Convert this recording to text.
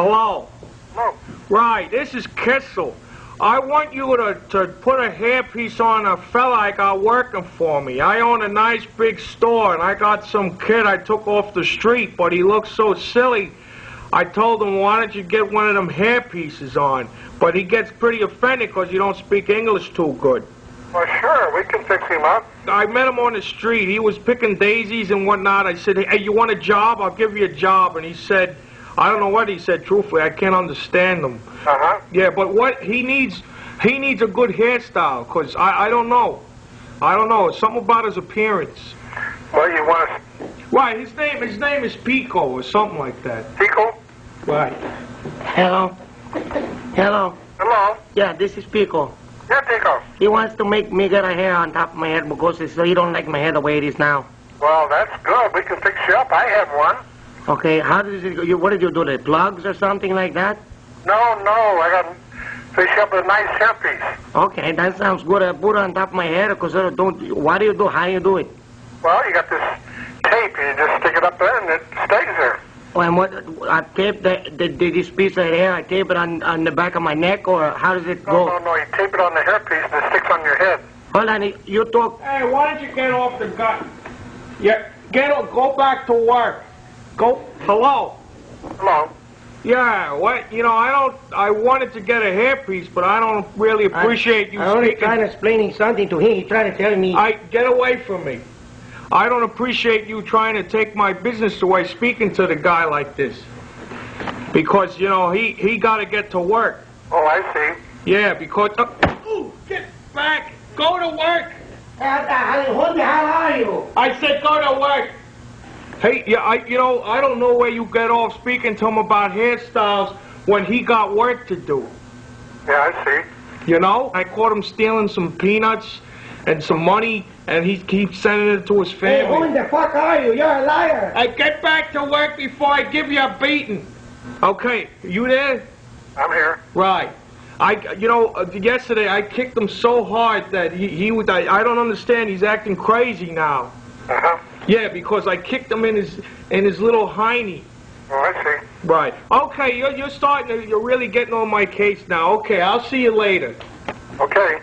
Hello. No. Right, this is Kissel. I want you to, to put a hairpiece on a fella I got working for me. I own a nice big store, and I got some kid I took off the street, but he looks so silly. I told him, why don't you get one of them hairpieces on? But he gets pretty offended because you don't speak English too good. Well, sure, we can fix him up. I met him on the street. He was picking daisies and whatnot. I said, hey, you want a job? I'll give you a job. And he said, I don't know what he said, truthfully. I can't understand him. Uh-huh. Yeah, but what he needs, he needs a good hairstyle, because I, I don't know. I don't know. It's Something about his appearance. Well, you want us Right, his name, his name is Pico or something like that. Pico? Right. Hello? Hello? Hello? Yeah, this is Pico. Yeah, Pico. He wants to make me get a hair on top of my head because it's, he don't like my hair the way it is now. Well, that's good. We can fix you up. I have one. Okay, how does it go? You, what did you do, the plugs or something like that? No, no, I got to fix you up with a nice hairpiece. Okay, that sounds good. I put it on top of my head because I uh, don't, what do you do? How do you do it? Well, you got this tape. and You just stick it up there and it stays there. Oh, and what, I tape the, the, the, this piece of hair, I tape it on, on the back of my neck or how does it No, go? no, no. no. You tape it on the hairpiece and it sticks on your head. Hold on, you talk. Hey, why don't you get off the gun? Yeah, get o- go back to work. Go. Hello. Hello? Yeah, what? You know, I don't. I wanted to get a hairpiece, but I don't really appreciate you I only speaking. trying to explaining something to him. He trying to tell me. I get away from me. I don't appreciate you trying to take my business away, speaking to the guy like this. Because you know he he got to get to work. Oh, I see. Yeah, because. Uh, ooh, get back. Go to work. How are you? I said go to work. Hey, yeah, I, you know, I don't know where you get off speaking to him about hairstyles when he got work to do. Yeah, I see. You know, I caught him stealing some peanuts and some money, and he keeps sending it to his Hey, who in the fuck are you? You're a liar. I get back to work before I give you a beating. Okay, you there? I'm here. Right. I, you know, uh, yesterday I kicked him so hard that he, he would. I, I don't understand. He's acting crazy now. Uh-huh. Yeah, because I kicked him in his in his little hiney. Oh, I see. Right. Okay, you're, you're starting to, you're really getting on my case now. Okay, I'll see you later. Okay.